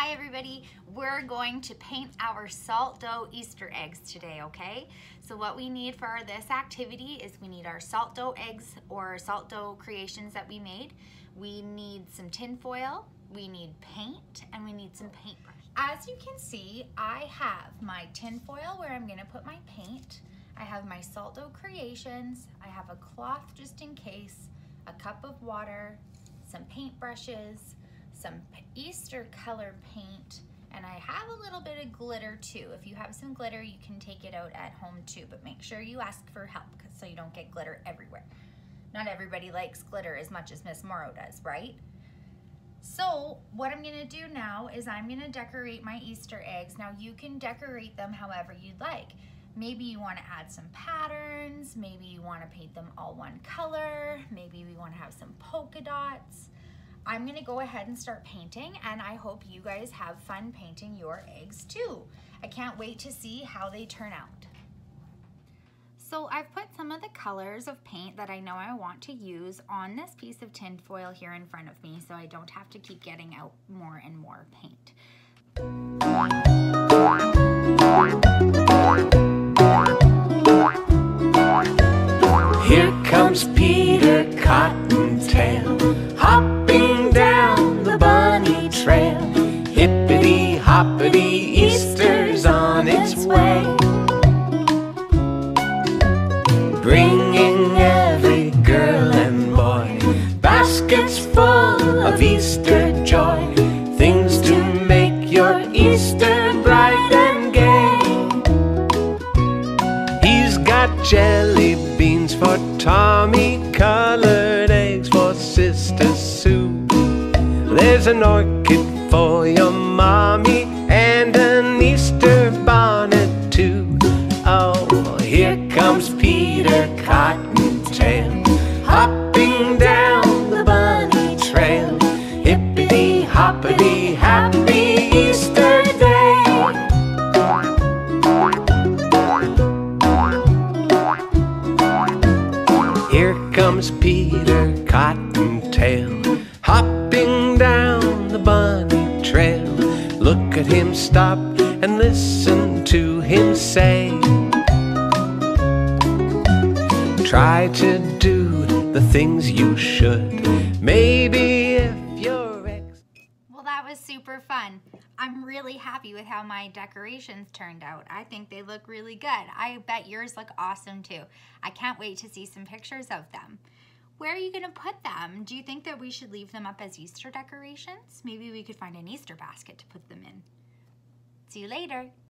Hi everybody, we're going to paint our salt dough Easter eggs today, okay? So what we need for this activity is we need our salt dough eggs or salt dough creations that we made. We need some tin foil, we need paint, and we need some paintbrush. As you can see, I have my tin foil where I'm gonna put my paint. I have my salt dough creations. I have a cloth just in case, a cup of water, some paintbrushes, some Easter color paint, and I have a little bit of glitter too. If you have some glitter, you can take it out at home too, but make sure you ask for help so you don't get glitter everywhere. Not everybody likes glitter as much as Miss Morrow does, right? So what I'm gonna do now is I'm gonna decorate my Easter eggs. Now you can decorate them however you'd like. Maybe you wanna add some patterns, maybe you wanna paint them all one color, maybe we wanna have some polka dots. I'm gonna go ahead and start painting and I hope you guys have fun painting your eggs too. I can't wait to see how they turn out. So I've put some of the colors of paint that I know I want to use on this piece of tin foil here in front of me so I don't have to keep getting out more and more paint. Hoppity, Easter's on its way. Bringing every girl and boy baskets full of Easter joy. Things to make your Easter bright and gay. He's got jelly beans for Tommy, colored eggs for Sister Sue. There's an orchid for your mommy Here comes Peter Cottontail, hopping down the bunny trail. Hippity hoppity, happy Easter day. Here comes Peter Cottontail, hopping down the bunny trail. Look at him stop and listen to him say. Try to do the things you should. Maybe if your ex. Well, that was super fun. I'm really happy with how my decorations turned out. I think they look really good. I bet yours look awesome too. I can't wait to see some pictures of them. Where are you gonna put them? Do you think that we should leave them up as Easter decorations? Maybe we could find an Easter basket to put them in. See you later.